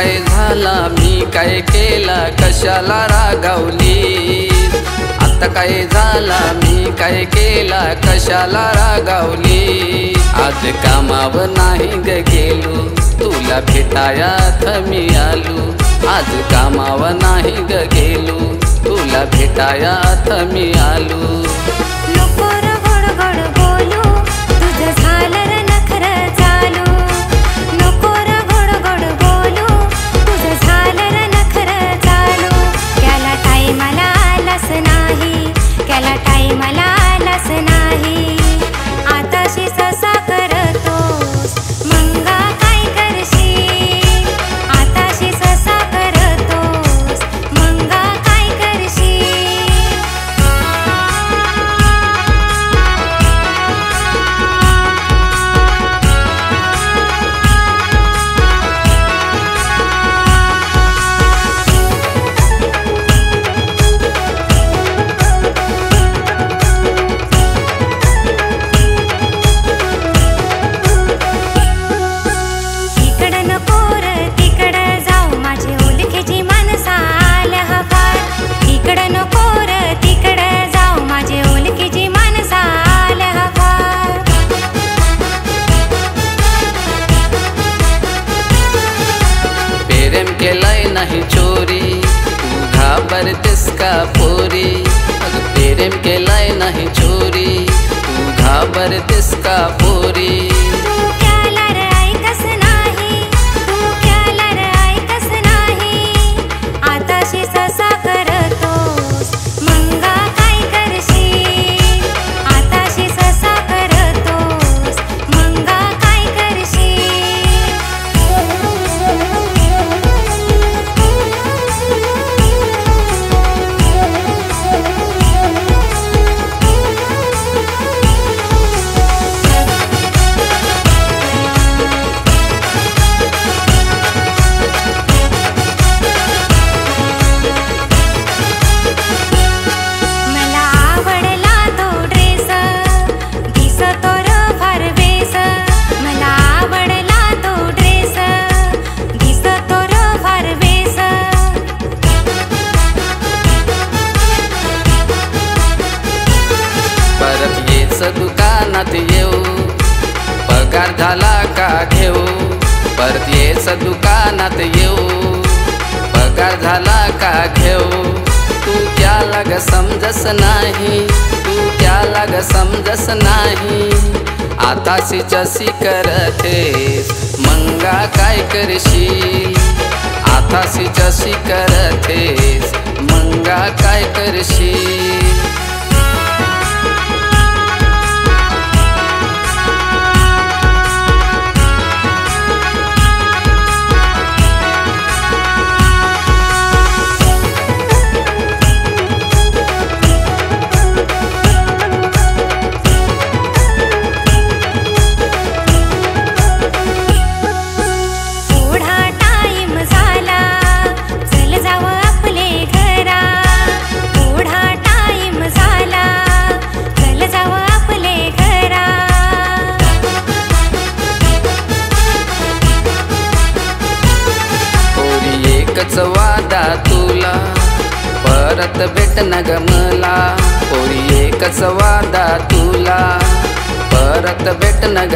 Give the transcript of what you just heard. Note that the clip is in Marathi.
काय झालं? मी काय केला? कशाला रागावली? आता काय झाला? मी काय केला? कशाला रागावली? आज कामाव नाही ग गेलो. तुला भेटायात मी आलो. आज कामाव नाही ग गेलो. तुला भेटायात मी आलो. पोरी। अग प्रेम केलाय नाही चोरी। तू घाबरतेस का पोरी? मनात येऊ. पगार झाला का घेऊ? परत येच दुकानात येऊ. पगार झाला का घेऊ? तू क्या लग समजस नाही. तू क्या लग समजस नाही. आताशी जशी करतेस. मंगा काय करशील? आताशी जशी करतेस. मंगा काय करशील? वादा तुला. परत भेट न ग पोरी एकच वादा तुला. परत भेट न